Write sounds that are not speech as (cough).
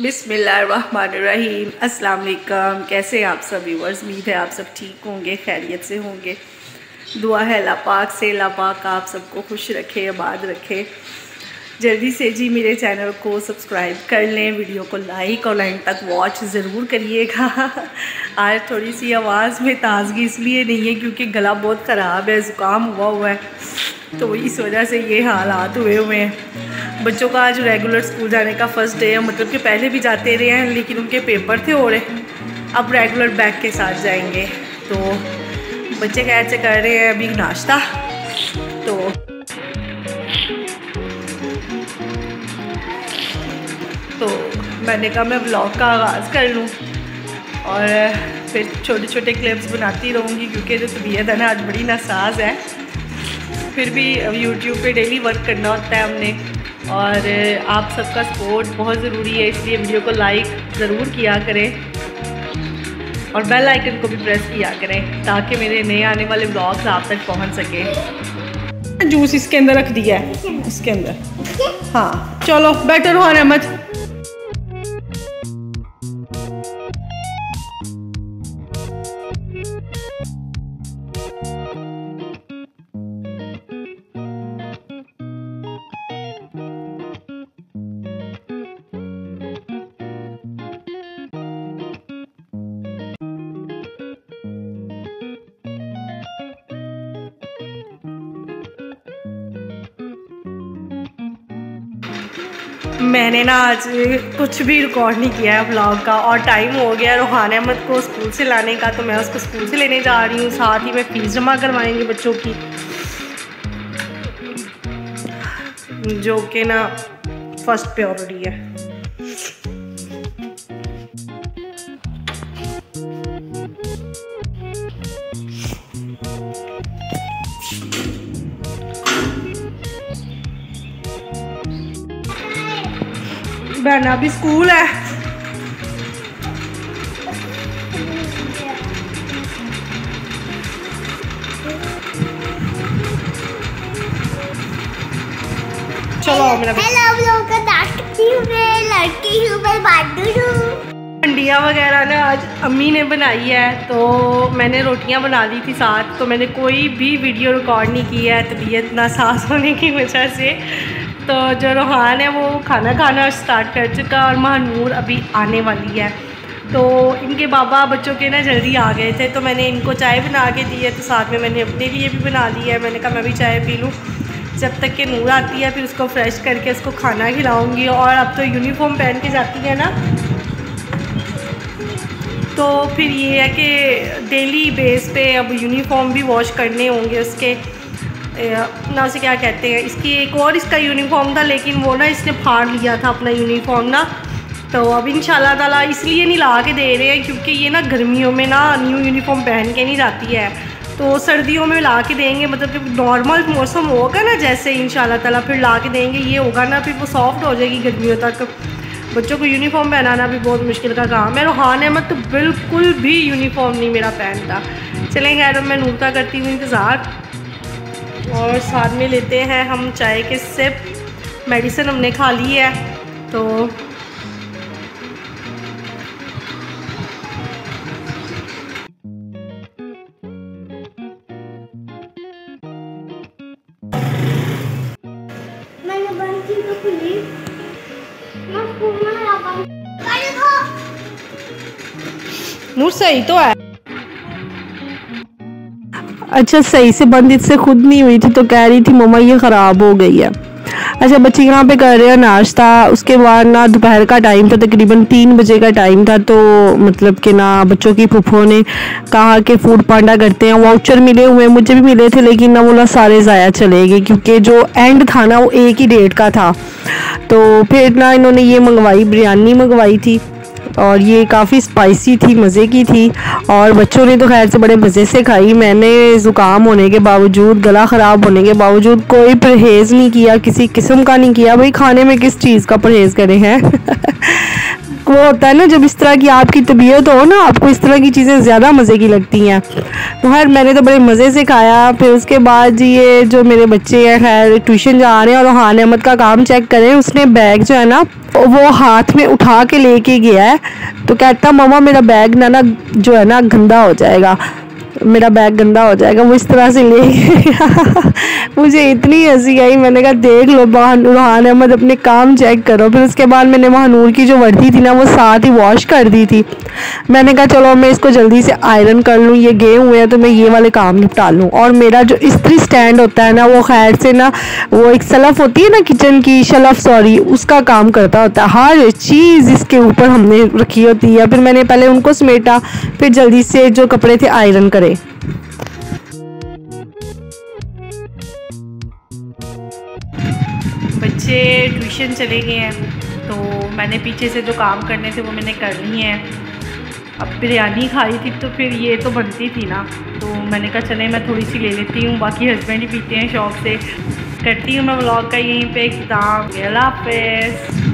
बिसमीम अस्सलाम कैसे आप सब व्यूवर्स उम्मीद है आप सब ठीक होंगे, खैरियत से होंगे। दुआ है अल्लाह पाक से, अल्लाह पाक आप सबको खुश रखे, आबाद रखे। जल्दी से जी मेरे चैनल को सब्सक्राइब कर लें, वीडियो को लाइक और लाइन तक वॉच ज़रूर करिएगा। आज थोड़ी सी आवाज़ में ताजगी इसलिए नहीं है क्योंकि गला बहुत ख़राब है, ज़ुकाम हुआ हुआ है। तो इस वजह से ये हालात हुए हुए हैं। बच्चों का आज रेगुलर स्कूल जाने का फ़र्स्ट डे है मतलब कि पहले भी जाते रहे हैं, लेकिन उनके पेपर थे हो रहे अब रेगुलर बैग के साथ जाएँगे। तो बच्चे कैसे कर रहे हैं? अभी नाश्ता। तो तो मैंने कहा, मैं ब्लॉग का आगाज़ कर लूँ। और फिर छोटे छोटे क्लिप्स बनाती रहूँगी, क्योंकि जो तबीयत है ना, आज बड़ी नासाज है। फिर भी यूट्यूब पे डेली वर्क करना होता है हमने। और आप सबका सपोर्ट बहुत ज़रूरी है इसलिए वीडियो को लाइक ज़रूर किया करें। और बेल आइकन को भी प्रेस किया करें ताकि मेरे नए आने वाले ब्लॉग्स आप तक पहुँच सके। जूस इसके अंदर रख दिया है। इसके अंदर। हाँ। चलो बेटर हो रहमत मैंने ना आज कुछ भी रिकॉर्ड नहीं किया है ब्लॉग का और टाइम हो गया रूहान अहमद को स्कूल से लाने का तो मैं उसको स्कूल से लेने जा रही हूँ। साथ ही मैं फ़ीस जमा करवाएँगी बच्चों की। जो कि ना फ़र्स्ट प्योरिटी है। बहना भी स्कूल है। चलो मेरा हेलो लड़की हूँ मैं अंडिया वगैरह ना आज अम्मी ने बनाई है तो मैंने रोटियाँ बना ली थी साथ तो मैंने कोई भी वीडियो रिकॉर्ड नहीं की है तबीयत ना सांस होने की वजह से। तो जो रोहान है, वो खाना खाना स्टार्ट कर चुका और महानूर अभी आने वाली है। तो इनके बाबा बच्चों के ना जल्दी आ गए थे तो मैंने इनको चाय बना के दी है तो साथ में मैंने अपने लिए भी बना ली है। मैंने कहा, मैं भी चाय पी लूँ। जब तक कि नूर आती है, फिर उसको फ्रेश करके उसको खाना खिलाऊँगी। और अब तो यूनिफॉर्म पहन के जाती है ना। तो फिर ये है कि डेली बेस पे अब यूनिफॉर्म भी वॉश करने होंगे उसके। ना उसे क्या कहते हैं, इसकी एक और इसका यूनिफॉर्म था, लेकिन वो ना इसने फाड़ लिया था अपना यूनिफॉर्म ना। तो अब इन ताला इसलिए नहीं ला के दे रहे हैं, क्योंकि ये ना गर्मियों में ना न्यू यूनिफॉर्म पहन के नहीं जाती है। तो सर्दियों में ला के देंगे मतलब जब नॉर्मल मौसम होगा ना जैसे इन ताला फिर ला के देंगे, ये होगा ना, फिर वो सॉफ्ट हो जाएगी गर्मियों तक। बच्चों को यूनिफॉर्म पहनाना भी बहुत मुश्किल का काम है। रूहान अहमद तो बिल्कुल भी यूनिफॉर्म नहीं मेरा पहनता। चलेंगे खैर मैं नूर का करती हूँ इंतज़ार। और साथ में लेते हैं हम चाय के सिप। मेडिसिन हमने खा ली है तो नूर सही तो है। अच्छा सही से बंद इससे खुद नहीं हुई थी तो कह रही थी, मम्मा, ये ख़राब हो गई है। अच्छा बच्चे यहाँ पे कर रहे हैं? नाश्ता? उसके बाद ना दोपहर का टाइम था, तकरीबन तीन बजे का टाइम था तो मतलब कि ना बच्चों की फूफो ने कहा कि फ़ूड पांडा करते हैं। वाउचर मिले हुए, मुझे भी मिले थे, लेकिन ना बोला सारे ज़ाया चले गए, क्योंकि जो एंड था ना, वो एक ही डेट का था। तो फिर ना इन्होंने ये मंगवाई, बिरयानी मंगवाई थी। और ये काफ़ी स्पाइसी थी, मज़े की थी। और बच्चों ने तो खैर से बड़े मज़े से खाई। मैंने ज़ुकाम होने के बावजूद, गला ख़राब होने के बावजूद कोई परहेज़ नहीं किया, किसी किस्म का नहीं किया, भाई खाने में किस चीज़ का परहेज़ करें हैं? (laughs) वो होता है ना, जब इस तरह की आपकी तबीयत हो ना, आपको इस तरह की चीज़ें ज़्यादा मज़े की लगती हैं। तो खैर, मैंने तो बड़े मज़े से खाया। फिर उसके बाद ये जो मेरे बच्चे हैं, खैर, ट्यूशन जा रहे हैं और हान अहमद का काम चेक करें उसने बैग जो है ना, वो हाथ में उठा के लेके गया है। तो कहता मामा मेरा बैग ना ना जो है ना, गंदा हो जाएगा। मेरा बैग गंदा हो जाएगा, वो इस तरह से ले (laughs) मुझे इतनी हँसी आई, मैंने कहा, देख लो रूहान अहमद, अपने काम चेक करो। फिर उसके बाद मैंने महानूर की जो वर्दी थी ना, वो साथ ही वॉश कर दी थी। मैंने कहा, चलो, मैं इसको जल्दी से आयरन कर लूँ, ये गए हुए हैं तो मैं ये वाले काम निपटा लूँ। और मेरा जो इस्त्री स्टैंड होता है ना, वो खैर से ना, वो एक सलफ़ होती है ना किचन की शलफ सॉरी उसका काम करता होता है। हर चीज़ इसके ऊपर हमने रखी होती है। फिर मैंने पहले उनको समेटा, फिर जल्दी से जो कपड़े थे आयरन करे। बच्चे ट्यूशन चले गए हैं तो मैंने पीछे से जो काम करने थे वो मैंने कर लिए हैं। अब बिरयानी खाई थी तो फिर ये तो बनती थी ना तो मैंने कहा चले मैं थोड़ी सी ले लेती हूँ, बाकी हस्बैंड ही पीते हैं शौक से। करती हूँ मैं ब्लॉग का यहीं पे एक दाम हाफिज़।